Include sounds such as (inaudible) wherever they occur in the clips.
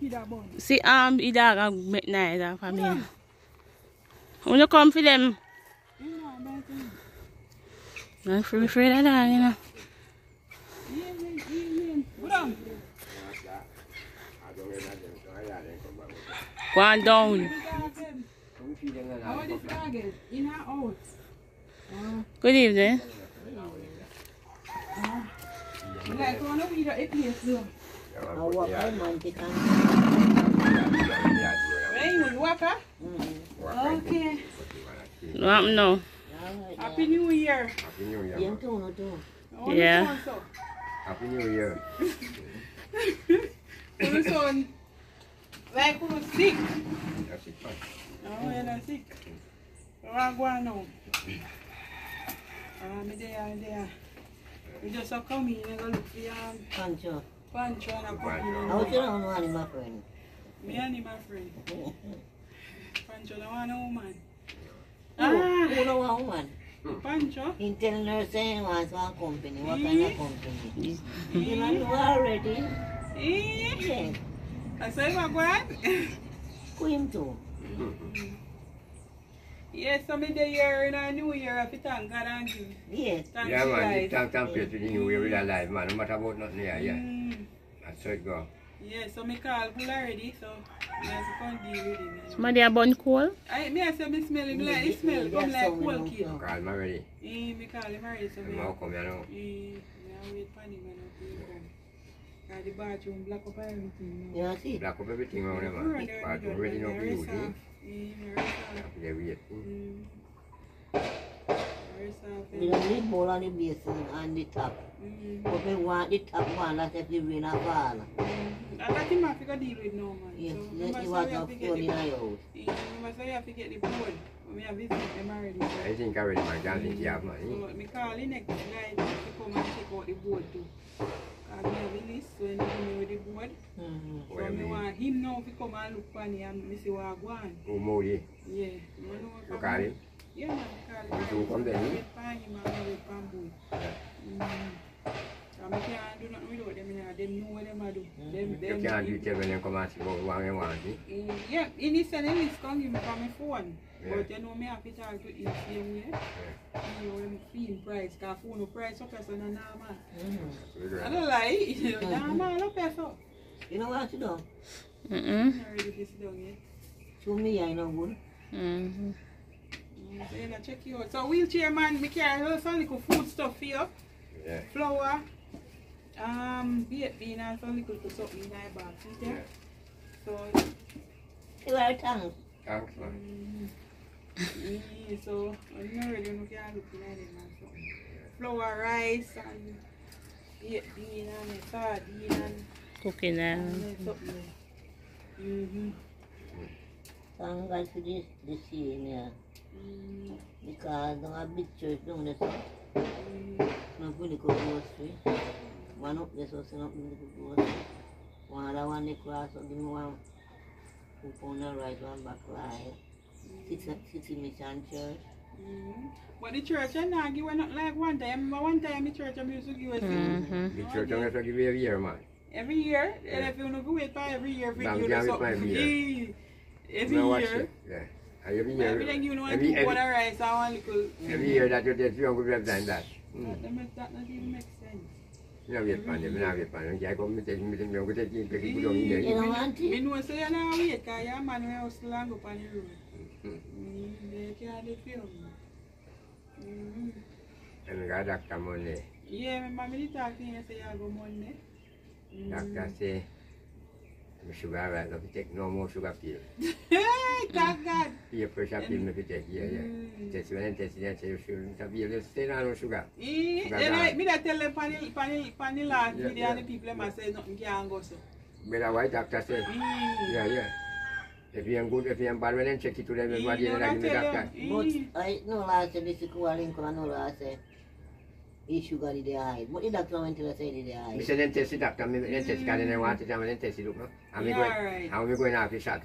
kid a bun. See, um, the dog a make nice uh, for me. When you come for them, You know, man, thing. I'm free afraid of that, you know. Evening, evening. Put on. Go on down. The dog them. How are the dog is? In or out? Uh, Good evening. you like one of you that it place though. Awak ay mantikan. Where you walk ah? Okay. No. Happy New Year. Happy New Year. Man. tu no tu. Yeah. Happy New Year. so. Oh, the son. Like who was sick. That's it, man. Oh, you're sick. So going now. Ah, me there, me there. We just a come in and go look for your Kancho. punch and a come Aku in. tidak mau ni my friend. Me and him, (laughs) my friend. Pancho, no one woman. Ah, Ah, uno wa man. Pancho. Intel nursing was one company. What kind of company? You know you are ready. Eh, Yes. I say, my God. Queen too. (laughs) Yes, so me the year in a new year, I thank God and give. Yes. Thank yeah, you man, you thank, thank you to the new year with our life, man. No matter about nothing here, yeah. Mm. That's how it go. Yeah, so me call Bull already, so I have to come deal with him. Somebody a bun coal? I, me I say me smell him like, he smell come like coal kid. Call him already. Eh, me call him already, so me. How come you know? Eh, me I wait for him and I feel come. Cause the bathroom black up and everything. you know. You see? Black up everything around there, Burn man. there, But me I'm ready done, now me for you, rest see? off. Me rest off. Yeah, wait. Mm. Rest off. We don't need bowl on the basin on the top. Mm. But we want the top one that if the rain a fall. Mm. I got him have to go deal with now, man. Yes, So, let remember you say want we to have to get phone the in your house. Eh, Remember say you have to get the board. We have visit them already. So. I think already, man. Can't think you have money. So, me call the next guy to come and check out the board too. Cause me list when he in with the board. Mhm. So Well, me me- want him now to come and look for me and me see what I go on. Who Moody? Yeah. You know what You I call him? Yeah, man. Call You two come I eh? wait for him and I wait for him boy. Yeah. Mm. So me can't do nothing without them. You know. Them know what them do. Them, You them, can't do it when you come and see what you want? Eh, Yeah, in his send him come give me from my phone. Yeah. But you know me have to talk to him same way. You know him feel price, cause phone no price up so no normal. Mhm. I don't lie, (laughs) normal up so. You know what you do? Mm-mm. I'm not ready to sit down yet. To me, I know good. Mm-hmm. Mm, So you know check you out. So wheelchair man, me carry a some little food stuff for you. Yeah. Flour, um, baked bean and some little something in my bag. See there? So You are thanks. Thanks, man. Mm. Yeah, so I'm not ready to get looking at it man. So flour, rice and baked bean and sardine and, Cooking and something. Mm-hmm. Thank God for this, this year, yeah. Mm, Because the big church down there, mm, no good to go grocery. One up there, so send up the grocery. One other one they cross, so give me one hook on the right, one back right. Six, City Mission Church. mm. But the church I not give not like one time. Remember one time the church I used to give us Mm-hmm. The church don't have to give you every year, man. every year. And if you don't go wait for every year for Now, you we know can't wait for something. every year. Yeah. Every Now watch year. it. Yeah. And every Every year, time you know one every, two every, of rice and one little. every year that you get, you have to than that. That, Mm. that, make, that not even make sense. You know, wait for them, you know, wait for them. You go, me take, me take, me go take, you take, you go in You there. know what? Me know say you not wait cause your man will hustle and go on the road. Mwen ga dakta moun ne? Ye, mwen mami li tak ni se yago moun ne. Dakta se, mwen sugar rise api tek, no more sugar pill. Hey, tak God! Piye pressure pill mwen pi tek, ye, ye. Mm. Test mwen en test den, se yo sugar, mwen ta biye, le stay nan no sugar. E, mi da tel le panil, panil, panil la, mi de an de piple ma se, mwen ki an go so. Mwen la waj dakta se, mm. ye, ye. Yeah. If you ain't good, if you ain't bad, well, then check it to them. He What you don't like, give me tell doctor. you. But He- I know last say this is calling come I know last say he sugar in the eye. But the doctor went to say in the eye. Me say then test the doctor, me then test because then I want it, and then test it up. no? And me Yeah, going, right. and me going after shot,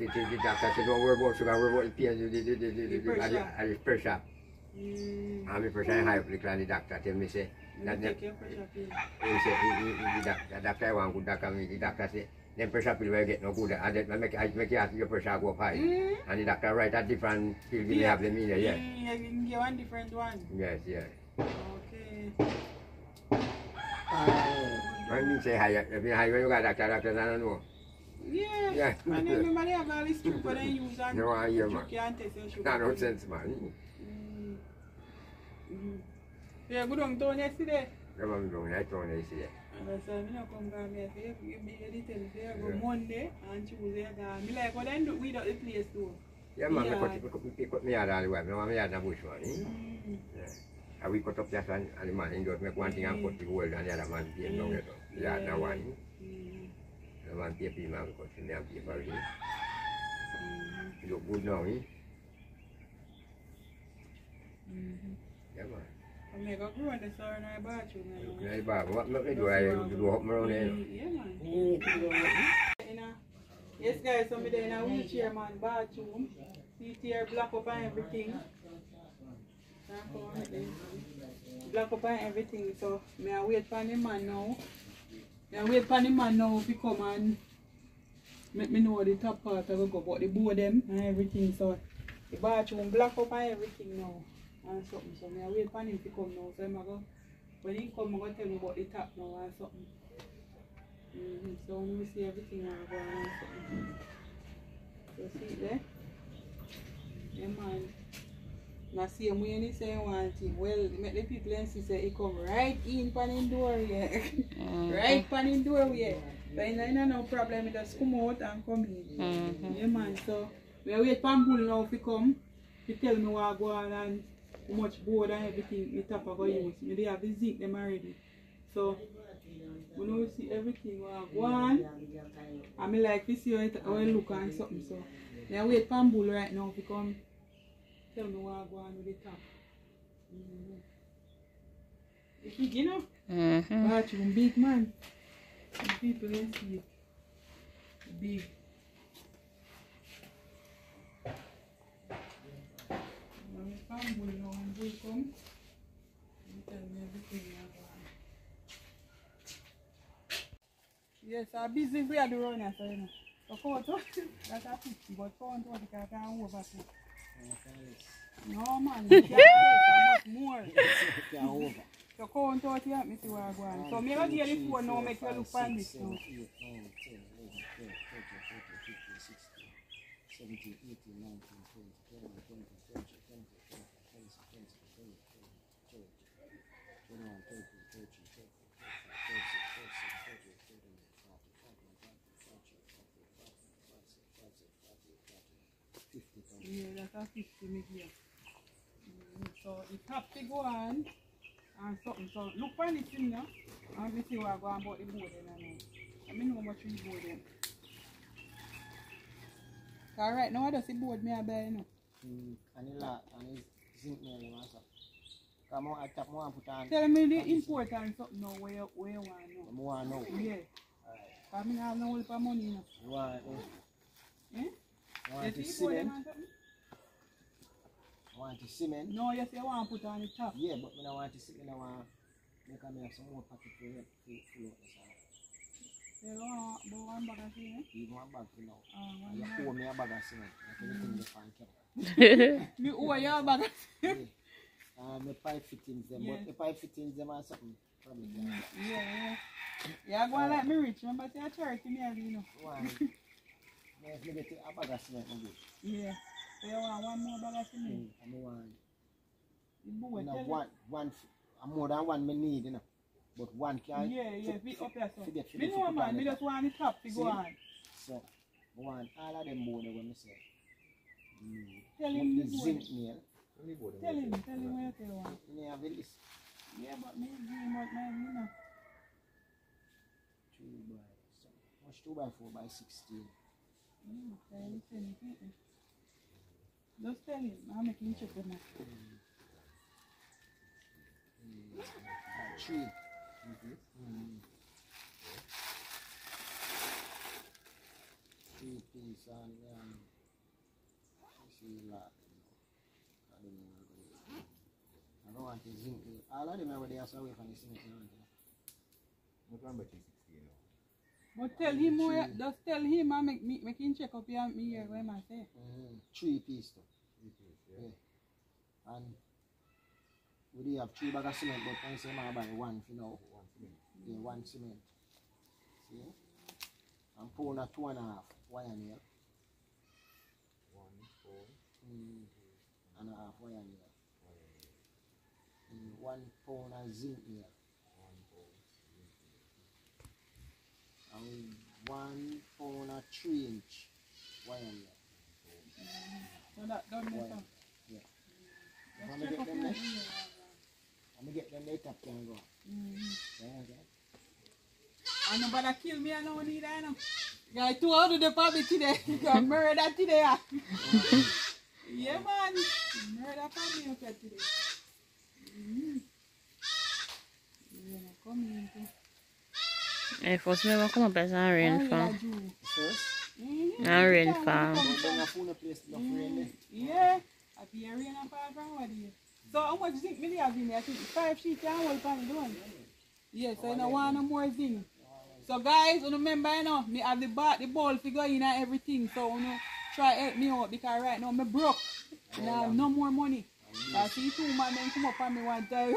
the, the, the doctor said, don't worry about sugar, worry about the pain, the, the, the, the, the, the, the, pressure. the, the pressure. And me pressure high up, the the doctor tell me say, You that, take your pressure pill. the, the I the will get no good, and then make, I make you ask your pressure go up high. Mm. And the doctor write a different pill, we Yeah. have them in there, yeah. Mm, you can get one different one. Yes, yes. Okay. Uh, I mean say high, if you when you got doctor, doctor, I don't know. Yeah. Yeah. And then remember they have all this strip for them use and No, I hear, man. you can't test your sugar. That no sense, man. Mm. Mm. Yeah, good on town yesterday. Come on, don't I don't I see it. And I said, me not come down here. Say, give me the details. Say, I go Yeah. Monday and Tuesday. I go. Me like, what then do we do the place too? Yeah, man, Yeah. me cut, me cut, me cut me yard all the way. Me want me yard in a bush, man. eh? Mm. Yeah. And we cut up just one, and the man, he just make one thing and cut the whole, and the other man pay down there. The yard na one. Mm. The man pay for him and cut him and pay for him. Mm. He look good now, eh? Mm. Yeah, man. I make a grow in the sorry in our bathroom. you know. Now, the barber, what make me do? I do up around there. Mm, Yeah, man. you need to go. In a, yes, guys, so me there in a wheelchair, man, bathroom. Seat here, black up and everything. Can't come on with them. Black up and everything, so me I wait for the man now. Me I wait for the man now to come and make me know the top part I go go, but the board them and everything, so the bathroom black up and everything now. And something, so me I wait for him to come now, so I go, when he come, I go tell me about the top now and something. Mm-hmm. So when we see everything I go and something. So see it there? Yeah man. Now see him when he say one thing. Well, make the people and see say he come right in pan in door yeah. (laughs) Mm-hmm. right pan in door yeah. So you know, no problem, he just come out and come in. Mhm. Yeah man, so we wait for bull now to come to tell me what go on and much board and everything the top I go use. Me they have the zinc them already. So when we see everything what go on, I mean like to see how it how it look and something so. Me wait for bull right now to come tell me what go on with the top. Mm-hmm. You know? Mhm. Bathroom big man. People see it. Big. Now we found bull now and bull come. You tell me everything you go on. Yes, I'm busy we are the runner, so you know. So come on, that's a 50, but come on, I can't over to. No man, you can't get much more. So count out here, me see what I go on. So me go give you the phone now, make you look for this now. 50, Yeah, that's a 50 me here. Mm, so the top to go on and something. So look for this thing now. And we see what I go on about the board then I mean how much board then. Alright, now I just the board me I buy you know. Anila, and zinc nail masa. Kamu atap mo ang putan. Tell me the important something now where you, where you want now. Mo ano. Yeah. Cause me have no help of money now. Wa Eh? want You the see the board them cement. and something? Want the cement. No, you say you want to put on the top. Yeah, but me no want the cement. I want make a make some more packet for it. Full out the side. You don't want about one bag of cement? Give one bag for now. Ah, one You bag. pour me a bag of cement. Like you camp. Me owe you a bag. Uh, me pipe fittings them, Yeah. but the pipe fittings them are something. Probably can. Yeah, yeah. Yeah, go on like me rich. Remember, say a charity me you know. One. Me if me get a bag of cement, me. Yeah. So you want one more bag of cement? Mm, me want. The boy, You know, one, one, more than one me need, you know. But one you. can. Yeah, yeah, be up so. Me know, man. Me it. just want the top to go on. So, I want all of them board when me say. Mm. Tell him the the boy. zinc nail, Tell him, tell him what you want. me have the list. Yeah, but me give him what man, you know. Two by, so, much two by four by sixteen. Mm, try to send it, eh. Just tell him, I'll make him check them out. Uh, three. Mm. Three piece and um, you see lot. I don't want to zinc. All of them are there, so away from the cement. you know. What one between 16? But tell him more, just tell him I make me make him check up here me here where I say. Three piece though. Yeah. And we do have three bag of cement, but I say I buy one for now. Yeah, one cement. See? And pound of two and a half wire nail. One, four, Mm. And a half wire nail. Mm. One pound of zinc nail. And one pound of three inch wire nail. So that done Wire. this up. Yeah. Wanna check get them there? I'm gonna get them later, can go. Mm. Yeah, okay. And nobody kill me, I don't need that. Guy, two out of the public today. You got murder today. Ah. yeah, man. Murder family up here today. Mm. Yeah, no, come in. too. Eh, first me come up as a rain Oh, fall. yeah, Jew. First. A rain Anytime fall. when you but come then I found a rain there. Yeah, I be a rain and fall from what here. So how much zinc me have in there? I think five sheets and hold pan doing. Yeah, so I don't want no more zinc. So guys, remember you know, me have the bat, the ball figure in and everything. So you know, try help me out because right now me broke. And I have no more money. I see two man then come up on me one time.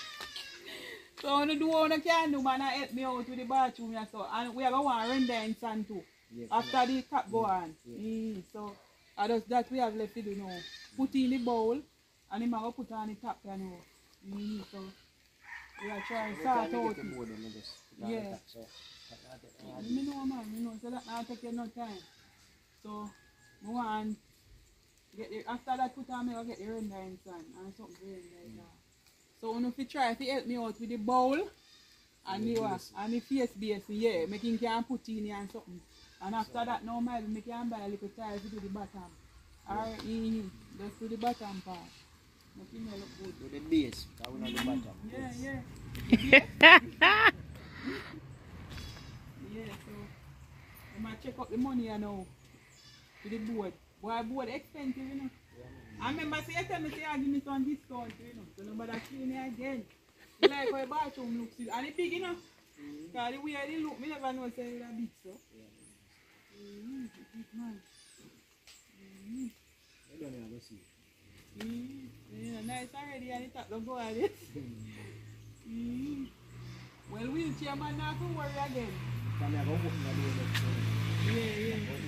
(laughs) so you do what you can do man and help me out with the bathroom and so and we are going to render in sand too. Yes, After the cap go on. Mm, so I just that we have left to do now. Put in the bowl and him go put on the top you know. Mm, so we are trying to sort you out. get the it. board, then you just put it on the Yeah. top, so Me know man, me know so that now take you no time. So me want get the after that put on me go get the rendering sun and something to render it now. So when if you try to help me out with the bowl and the what and the face base, yeah, making can put in here and something. And after that now maybe make can buy a little tile to do the bottom. Or mm, just do the bottom part. Make it look good. Do the base, that will not the bottom. Yeah, yeah. (laughs) Yeah, so I might check out the money you know to the board. Boy, board expensive, you know. I remember say you tell me say I give me some discount, you know. So nobody kill me again. You like how the bathroom looks and it's big, you know. Cause the way it look, me never know say it's a big so. It's big man. You don't have to see. Yeah, nice already and it top don't go at it. Mm. Well, wheelchair man not to worry again. Come here, go open the door next door. Yeah, yeah.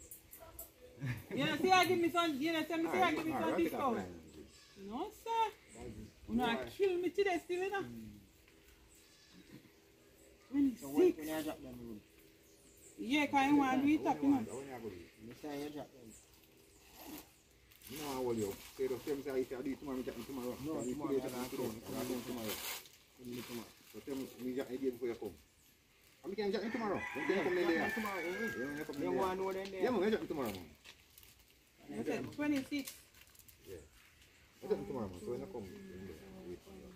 You know, say I give me some, you know, say me say I give me some discount. No, sir. You know, kill me today still, you know. So when, 26. when you drop them room, Yeah, because I want to do it up, you know. you say you drop them. No, I will you. Say the same say if I do it tomorrow, me jack me tomorrow. No, If I do it tomorrow today, I jack me don't today. come. I do it tomorrow. Put it tomorrow. So tell me, me jack me day before you come. I'm going to jack me tomorrow. Don't you come Yeah, there. drop them tomorrow, eh? Yeah, you come You there. want to know them there? Yeah, man, you jack me tomorrow, man. I said 26. You jack me tomorrow, man. So when you come, you there. Wait for you.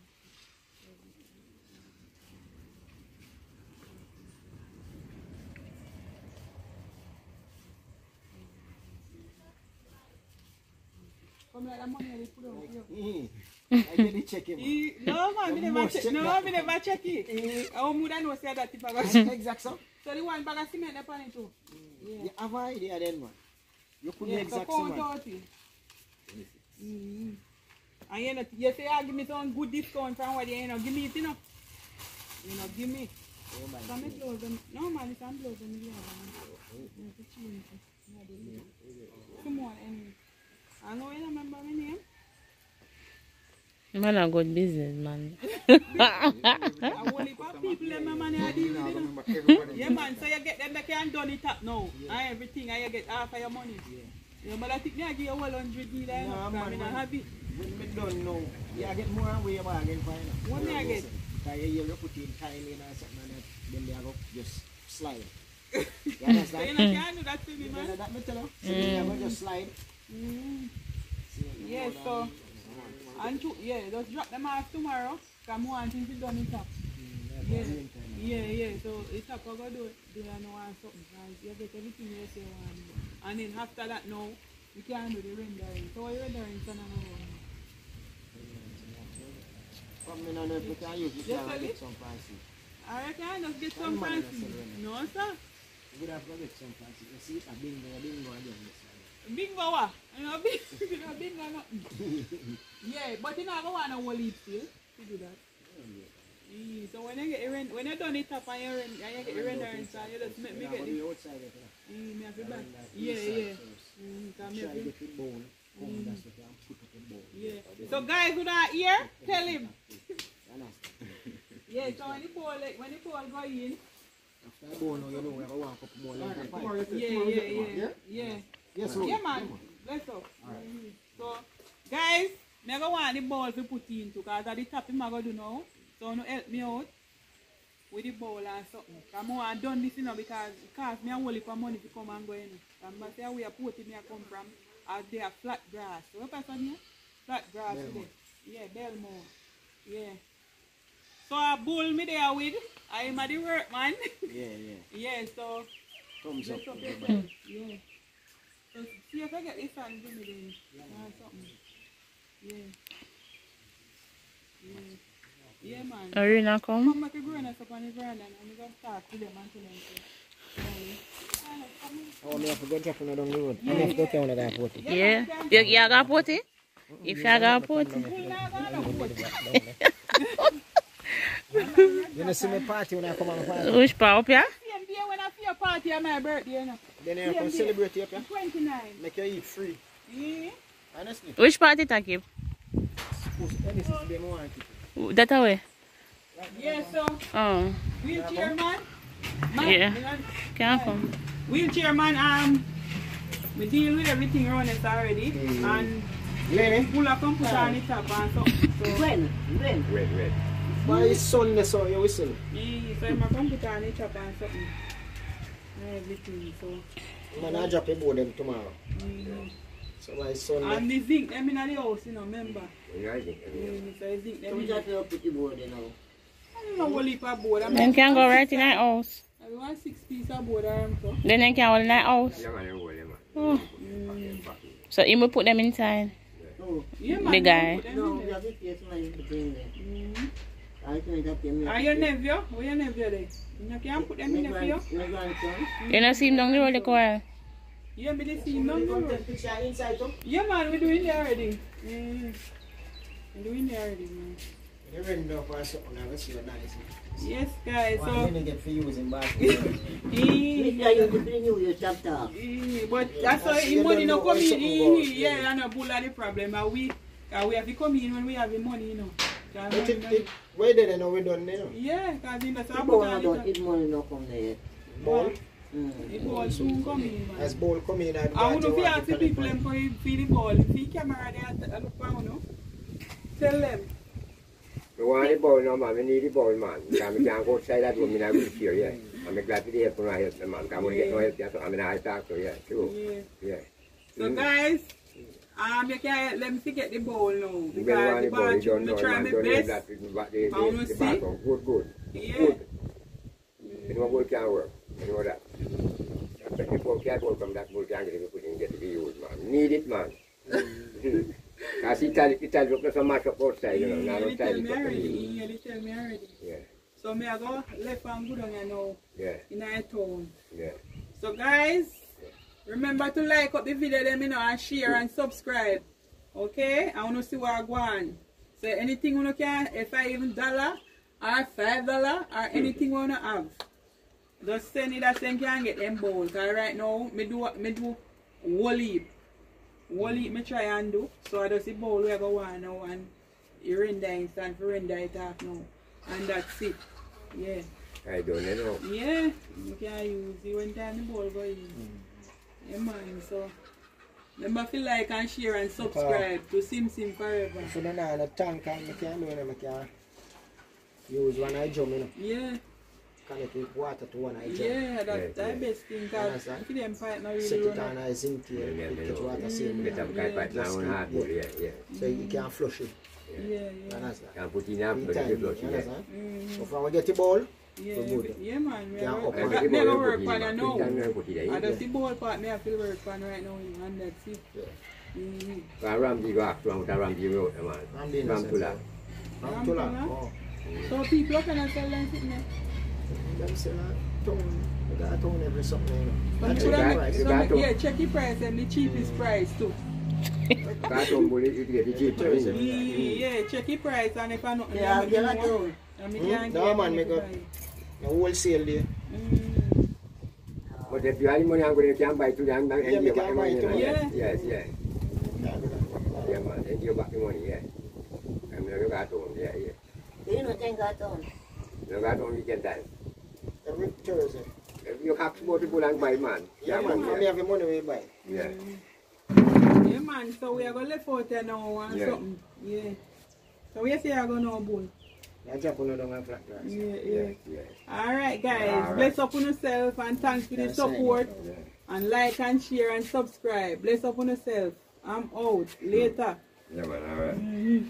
Come like that money I dey put out here. Eh. I get the check him. Eh, No man, me You never must check. check No, that. me never check it. Eh. How would I know say that if I go Exact so. So the one bag of cement upon it too. Yeah. You have an idea then, man. Yes, exact so count Mm. And you know, you say, I give me some good discount from what you, know, give me it, you know. You know, give me. Oh, man. Some blows them. No, man, it's on blows them. Yeah. Come on, anyway. I know you remember my name. Man, a good businessman. (laughs) only for people them my money I deal with, know. Yeah man, so you get them they can done it up now. And everything and get half of your money. You but I think me I hundred deal you know, man, me have it. When me done now, yeah, I get more and bargain for you. What me I get? Because you you put in tile in or something and then they go just slide. You understand? You know can do that to me man. that me tell? So then you go just slide. Mm. Yeah, so yeah, just drop them off tomorrow. I want him to done it up. Yeah, yeah, yeah. So it's up I go do it. Do I know want something? Cause you get everything you say you want. And then after that now, you can do the rendering. So what you rendering all. But me no know if you can use it, you can get some fancy. I reckon just get some One fancy. a No sir. You would have to get some fancy. You see, a bingo, a bingo again. one. Big what? You know big you know big or nothing. Yeah, but you know I don't want to whole heap still to do that. Mm, so when you get rent, when you done it up and you rent, and you get your rendering, so you just make me get the the outside it, Mm, me have to buy. Yeah, yeah. Mm, Try to- get it bone. Come, that's what you put it in bone. yeah. So guys who not here, tell him. Yeah, so when the ball when the ball go in, After the bone, you know we have a one cup more pipe. yeah, yeah, yeah, yeah. Yes, Yeah man, let's go. So guys, me go want the ball to put in too, cause at the top him I go do now. So no help me out with the ball and something. Cause I want done this you know because it cost me a whole heap of money to come and go in. And I say where put it me I come from, as they are flat grass. So what person here? Flat grass Belmore. Yeah, Belmore. Yeah. So I bull me there with. I am a the workman. Yeah, yeah. (laughs) yeah, so Thumbs up. Up Yeah. So see if I get this one, give me then. Or uh, something. Yeah. Yeah. Yeah, man. Arena come. Come back to growing us up on the veranda and we gonna talk to them and tell them. so, yeah. Kind of come in. Oh, me have to go drop on down the road. I have to go down to that port. Yeah. You, you got put it? If you got put it. Pull that down, put You know, see me party when I come on the party. Which part up here? Same day when I feel party on my birthday, you know. Then you come celebrate it, yeah? 29. Make you eat free. Yeah. Honestly. Which part it take you? Anything to be more keep. That away. Yeah, so Oh. wheelchair man. man Yeah. you Can't come. Wheelchair man, um, we deal with everything around us already, and Lenny, pull a computer on it up and something. So, When? When? Wait, wait. why is Sunday so you whistle? yeah, so my computer on it up and something. And everything, so. Man, I drop a board them tomorrow. Mm. So why is Sunday? And the zinc them in the house, you know, remember? You know, I think, uh, Mm, so the zinc them Come in just the up with the board, you know. I don't know what leap of board. I Then can go right in our house. I want six piece of board arm, so. Then they can hold in our house. yeah, man, you hold them, man. Oh. Mm. So he will put them inside. No, Yeah, man. The guy. put them no, in we there. have to face money between them. Mm. I think that them. Are your nephew? Where your nephew there? You can't put them in there for you? My grandson. You know see him down the road like while. Yeah, me the see no no. picture inside too? Yeah, man, we're doing there already. Mm. We're doing there already, man. You rent up or something, I see you nice. Yes, guys. Why So, you get for using basketball? he, Yeah, you could renew your chapter. but that's why the you money no come in. something He, goes, he, yeah, yeah. and a bull of the problem. And we, uh, we have to come in when we have the money, you know. 'Cause But it, when- it, where did they know we done now? yeah, because in the The Sabu, ball don't, it money no come there. Ball? Mm. ball soon come man. As ball come in, I'd I want to you be want ask to the people connect them for for the ball. If the camera there, I look for you know. Tell them. We want the ball now, man. We need the ball, man. (laughs) Because we can't go outside that room in a wheelchair, yeah. I'm glad to be help when I help the man. Because we get no help, yeah. So I mean, I talk to, yeah. True, Yeah. yeah. So Mm. guys, um, you can help them to get the ball now You because don't want the the ball, you bathroom, don't I know, try man. Don't have best. that, the, the, I wanna the, the see. Good, good. Yeah. Good. You know, ball can't work. You know that. But the ball can't work from that ball can't it put in, get to man. Need it, man. (laughs) Because he tell, he tell you to mash up outside, you know. Now Yeah, don't tell tell you me to come already. Yeah, they tell me already. Yeah, So me I go left and good on you now yeah, in our town. yeah. So guys, remember to like up the video them you know and share and subscribe. Okay? I wanna see what I go on. So anything you can if I even dollar or five dollar or anything you wanna have. Just send it that then can get them balls. Cause right now me do me do whole heap. Whole heap me try and do. So I just see bowl we go on now and you render instant for render it off now. And that's it. Yeah. I don't know. Yeah. You can use it when time the ball go in. Mm. Yeah man, so remember feel like and share and subscribe to Sim Sim Forever. If you don't have a tank, I can do it, I can use one eye jump, you know. Yeah, Connect with water to one eye yeah, that's Yeah, the yeah. best thing cause Understand? if them pipe not Set really it run on up. a zinc here, Yeah, it yeah, catch yeah. water same. Get up guy pipe now on hard yeah, yeah. So you can flush it. Yeah, yeah. Understand? Can put in up, but you flush, you yeah. understand? Mm, So from we get the ball, yeah, So good. yeah, man. Me Yeah, I I got never work put on it it now. can put I yeah. just the ball part me I feel work on right now, and that's it. Yeah. Mm-hmm. Ramji go after one, Ramji road, man. I'm doing Ram the Tula. same. Ram Tula. Ram Tula? Oh. So people can I sell them sitting there? Them sell a town. They got a town every something, you know. But That's you the don't got- price. you got yeah, check the price and the cheapest price too. Carton bullet, you get the cheap money. Yeah, check the price and if I not, Yeah, I yeah. give more. And me Hmm? No, get man, money make to up. buy wholesale there. Mm. But if you have money, I'm going to can buy to them, and Yeah, you we back the can buy money. Yes, Yeah. yes, yes. Can't do that. Yeah, man, and you back the money, yeah. I'm not got home, yeah, yeah. You know, think I don't. You got home weekend time. Every Thursday. You have to go to go and buy, man. Yeah, man. yeah. Me have the money we buy. Yeah. Yeah, man, so we are going to left out there now and Yeah. something. Yeah. So we say I'm going to bull. I drop on down a flat grass. Yeah, yeah. Yes, yes. Alright, guys. All right. Bless up on yourself and thanks for the support. Yeah. And like and share and subscribe. Bless up on yourself. I'm out. Later. Yeah, man, all right. Mhm.